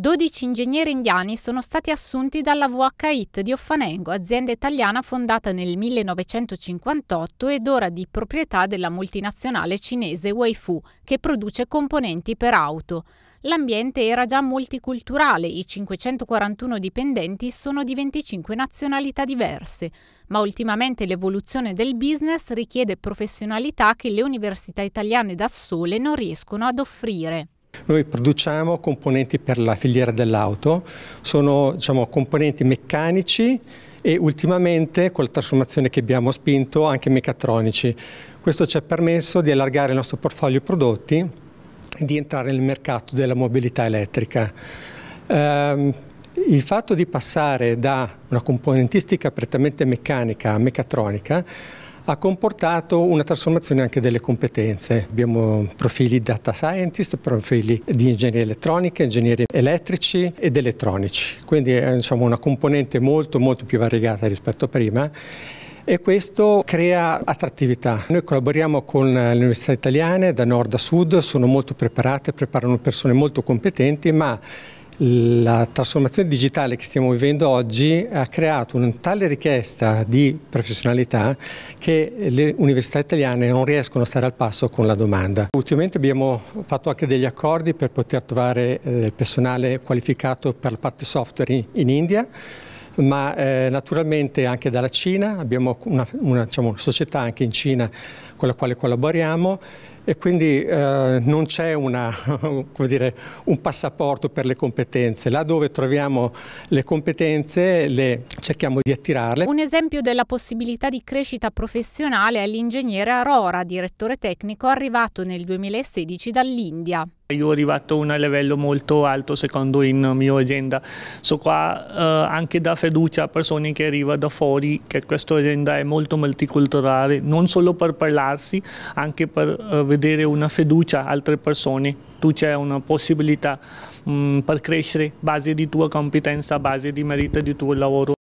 12 ingegneri indiani sono stati assunti dalla VHIT di Offanengo, azienda italiana fondata nel 1958 ed ora di proprietà della multinazionale cinese Weifu, che produce componenti per auto. L'ambiente era già multiculturale, i 541 dipendenti sono di 25 nazionalità diverse, ma ultimamente l'evoluzione del business richiede professionalità che le università italiane da sole non riescono ad offrire. Noi produciamo componenti per la filiera dell'auto, sono diciamo, componenti meccanici e ultimamente con la trasformazione che abbiamo spinto anche meccatronici. Questo ci ha permesso di allargare il nostro portfolio prodotti e di entrare nel mercato della mobilità elettrica. Um, il fatto di passare da una componentistica prettamente meccanica a meccatronica ha comportato una trasformazione anche delle competenze. Abbiamo profili data scientist, profili di ingegneria elettronica, ingegneri elettrici ed elettronici, quindi è diciamo, una componente molto molto più variegata rispetto a prima e questo crea attrattività. Noi collaboriamo con le università italiane da nord a sud, sono molto preparate, preparano persone molto competenti, ma la trasformazione digitale che stiamo vivendo oggi ha creato una tale richiesta di professionalità che le università italiane non riescono a stare al passo con la domanda. Ultimamente abbiamo fatto anche degli accordi per poter trovare eh, personale qualificato per la parte software in India ma eh, naturalmente anche dalla Cina, abbiamo una, una, diciamo, una società anche in Cina con la quale collaboriamo e quindi eh, non c'è un passaporto per le competenze. Là dove troviamo le competenze le cerchiamo di attirarle. Un esempio della possibilità di crescita professionale è l'ingegnere Aurora, direttore tecnico arrivato nel 2016 dall'India. Io ho arrivato a un livello molto alto secondo in mia azienda, so qua eh, anche da fiducia a persone che arrivano da fuori che questa azienda è molto multiculturale, non solo per parlarsi, anche per eh, vedere una fiducia a altre persone, tu c'è una possibilità mh, mm, per crescere, base di tua competenza, base di merito di tuo lavoro.